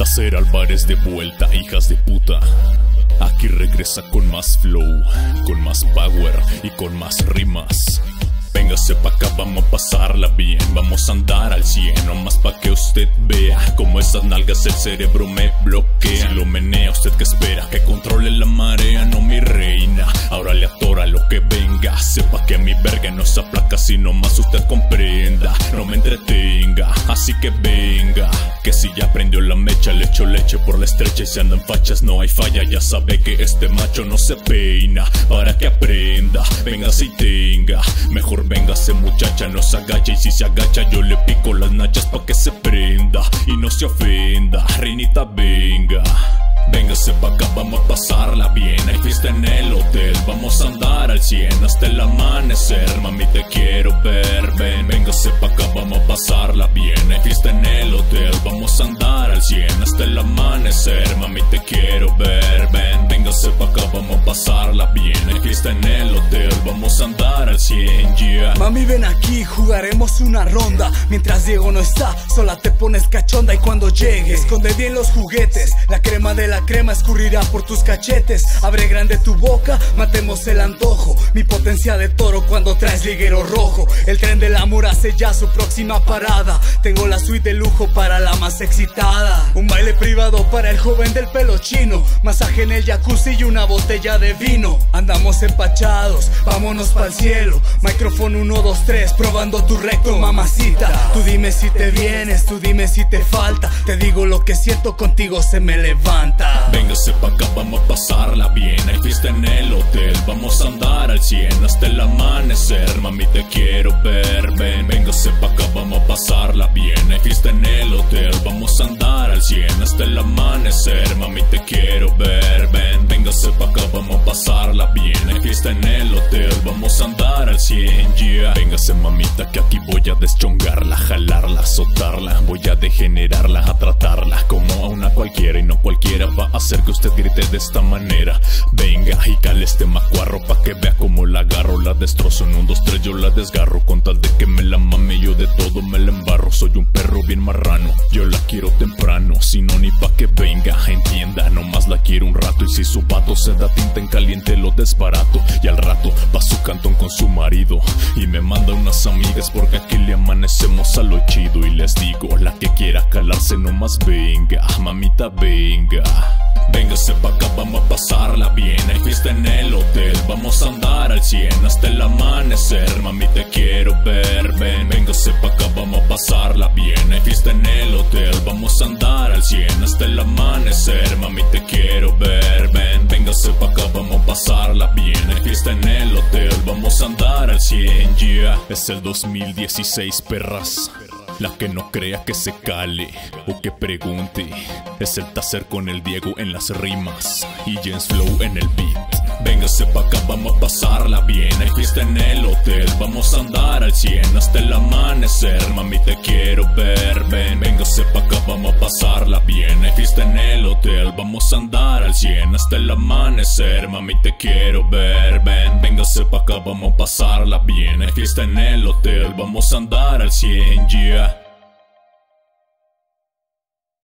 Tacer Álvarez de vuelta, hijas de puta. Aquí regresa con más flow, con más power y con más rimas. Véngase pa' acá, vamos a pasarla bien Vamos a andar al cien, nomás pa' que usted vea Como esas nalgas el cerebro me bloquea Si lo menea, usted que espera Que controle la marea, no mi reina Ahora le atora lo que venga Sepa que mi verga no se aplaca Si nomás usted comprenda No me entretenga, así que venga mecha Le echo leche por la estrecha Y se andan fachas, no hay falla Ya sabe que este macho no se peina Para que aprenda, venga si tenga Mejor véngase muchacha, no se agacha y si se agacha yo le pico las nachas pa' que se prenda y no se ofenda, reinita venga. Véngase pa' acá, vamos a pasarla bien Hay fiesta en el hotel, vamos a andar al cien Hasta el amanecer, mami te quiero ver Ven, véngase pa' acá, vamos a pasarla bien Hay fiesta en el te quiero ver. Ven, véngase pa' acá, vamos a pasarla bien fiesta en el hotel, vamos a andar al cien, yeah Mami ven aquí, jugaremos una ronda Mientras Diego no está, sola te pones cachonda Y cuando llegue, esconde bien los juguetes La crema de la crema escurrirá por tus cachetes. Abre grande tu boca, matemos el antojo. Mi potencia de toro cuando traes liguero rojo. El tren del amor hace ya su próxima parada. Tengo la suite de lujo para la más excitada. Un baile privado para el joven del pelo chino. Masaje en el jacuzzi y una botella de vino. Andamos empachados, vámonos pa'l cielo. Micrófono 1, 2, 3, probando tu recto, mamacita. Tú dime si te vienes, tú dime si te falta. Te digo lo que siento contigo, se me levanta. Véngase pa' acá, vamos a pasarla bien Hay fiesta en el hotel, vamos a andar al cien Hasta el amanecer, mami te quiero ver Ven, véngase pa' fiesta en el hotel, vamos a andar al cien, yeah. Véngase mamita que aquí voy a deschongarla Jalarla, azotarla, voy a degenerarla A tratarla como a una cualquiera. Y no cualquiera va a hacer que usted grite de esta manera. Venga y cale este macuarro pa' que vea como la agarro. La destrozo en un, dos, tres, yo la desgarro. Con tal de que me la mame yo de todo me la embarro. Soy un perro bien marrano, yo la quiero temprano. Si no ni pa' que venga, entienda Nomás la quiero un rato. Y si su vato se da tinta en caliente lo desbarato Y al rato va su cantón con su marido Y me manda unas amigas porque aquí le amanecemos a lo chido Y les digo, la que quiera calarse nomás venga Mamita venga. Véngase pa' acá, vamos a pasarla bien Hay fiesta en el hotel, vamos a andar al cien Hasta el amanecer, mami te quiero ver al cien, yeah Es el 2016, perras la que no crea que se cale o que pregunte es el tacer con el Diego en las rimas y Jens Flow en el beat. Véngase pa' acá, vamos a pasarla bien. Hay fiesta en el hotel, vamos a andar al 100 hasta el amanecer. Mami, te quiero ver, ven. Véngase pa' acá, vamos a pasarla bien. Hay fiesta en el hotel, vamos a andar al 100 hasta el amanecer. Mami, te quiero ver, ven. Véngase pa' acá, vamos a pasarla bien. Hay fiesta en el hotel, vamos a andar al 100, yeah.